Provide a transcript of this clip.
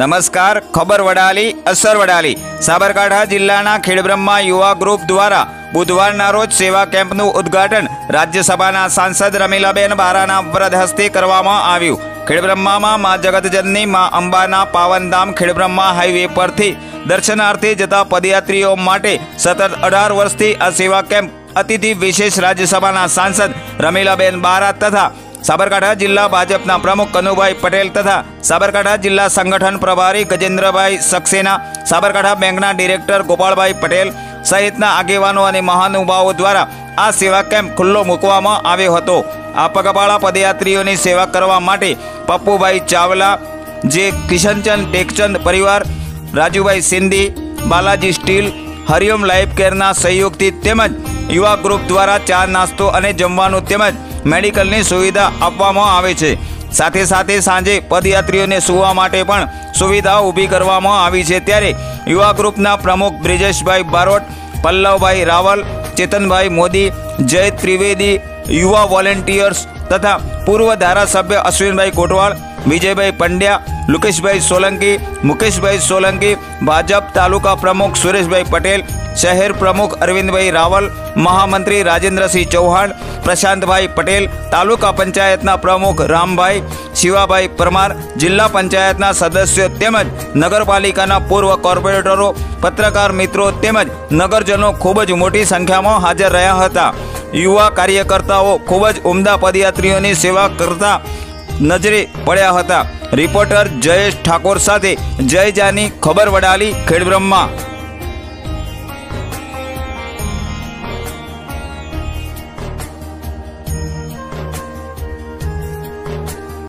નમસ્કાર ખબર વડાળી અસર વડાળી સાબરકાંઠા જિલ્લાના ખેડબ્રમમાં યુવા ગ્રુપ દ્વારા બુધવાર ના રોજ સેવા કેમ્પનું ઉદ્ઘાટન રાજ્યસભાના સાંસદ રમીલાબેન બારાના ઉપવ્રદ હસ્તી કરવામાં આવ્યું ખેડબ્રમમાં માં જગતજનની માં અંબાના પાવન धाम ખેડબ્રમ હાઈવે પરથી દર્શન આર્થી જતા પદયાત્રીઓ માટે સતત 18 વર્ષથી આ સેવા કેમ્પ અતિથિ વિશેષ રાજ્યસભાના સાંસદ રમીલાબેન બારા તથા સાબરકાઠા જિલ્લા ભાજપના પ્રમુખ અનુુભાઈ પટેલ તથા સાબરકાઠા જિલ્લા સંગઠન પ્રભારી ગજેન્દ્રભાઈ सक्सेना સાબરકાઠા બેંગણા ડિરેક્ટર ગોપાળભાઈ પટેલ સહિતના આગેવાનો અને મહાનુભાવો દ્વારા આ સેવા કેમ્પ ખુલ્લો મુકવામાં આવ્યો હતો આપ પગાળા પદયાત્રીઓની સેવા કરવા માટે પપ્પુભાઈ ચાવલા જે કિશનચંદ ટેકચંદ પરિવાર રાજુભાઈ સિંદી બાલાજી સ્ટીલ હરિયમ લાઈફ કેરના સંયુક્તિત તેમજ યુવા ગ્રુપ દ્વારા ચા નાસ્તો અને જમવાનું તેમજ મેડિકલ ની સુવિધા આપવામાં આવે છે સાથે સાથે સાંજે પદયાત્રીઓને સુવા માટે પણ સુવિધા ઊભી કરવામાં આવી છે ત્યારે યુવા ગ્રુપના પ્રમુખ બ્રજેશભાઈ બારડ પલ્લવભાઈ રાવળ ચેતનભાઈ મોદી જય ત્રિવેદી યુવા વોલેન્ટિયર્સ તથા પૂર્વ ધારાસભ્ય અશ્વિનભાઈ ગોટવાલ વિજયભાઈ પંડ્યા લુકેશભાઈ સોલંકી મુકેશભાઈ સોલંકી ભાજપ તાલુકા પ્રમુખ સુરેશભાઈ પટેલ શહેર પ્રમુખ અરવિંદભાઈ રાવળ મહામંત્રી રાજેન્દ્રસિંહ ચૌહાણ પ્રશાંતભાઈ પટેલ તાલુકા પંચાયતના પ્રમુખ રામભાઈ શિવાભાઈ પરમાર જિલ્લા પંચાયતના સદસ્યો તેમજ નગરપાલિકાના પૂર્વ કોર્પોરેટરો પત્રકાર મિત્રો તેમજ નગરજનો ખૂબ જ મોટી સંખ્યામાં હાજર રહ્યા હતા યુવા કાર્યકર્તાઓ ખૂબ જ ઉમદા પદયાત્રીઓની સેવા કરતા નજરે પડ્યા હતા રિપોર્ટર જયેશ ઠાકોર સાથે જય જાની ખબર વડાલી ખેડબ્રહ્મા